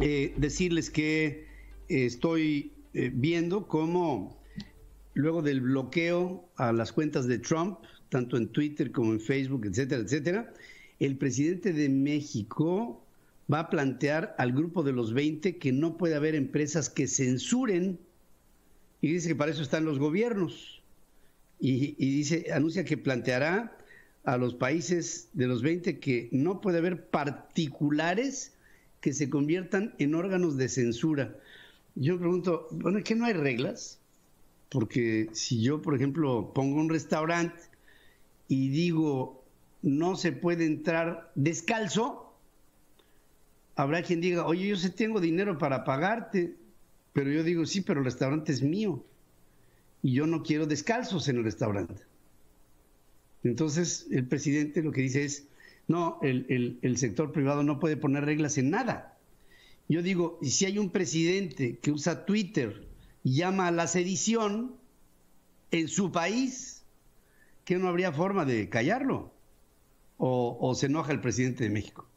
eh, decirles que estoy eh, viendo cómo luego del bloqueo a las cuentas de Trump, tanto en Twitter como en Facebook, etcétera, etcétera, el presidente de México va a plantear al grupo de los 20 que no puede haber empresas que censuren y dice que para eso están los gobiernos. Y, y dice, anuncia que planteará a los países de los 20 que no puede haber particulares que se conviertan en órganos de censura. Yo pregunto, bueno, ¿qué no hay reglas? Porque si yo, por ejemplo, pongo un restaurante y digo, no se puede entrar descalzo, habrá quien diga, oye, yo sí tengo dinero para pagarte, pero yo digo, sí, pero el restaurante es mío y yo no quiero descalzos en el restaurante. Entonces, el presidente lo que dice es, no, el, el, sector privado no puede poner reglas en nada. Yo digo, y si hay un presidente que usa Twitter y llama a la sedición en su país, que no habría forma de callarlo. O, o se enoja el presidente de México.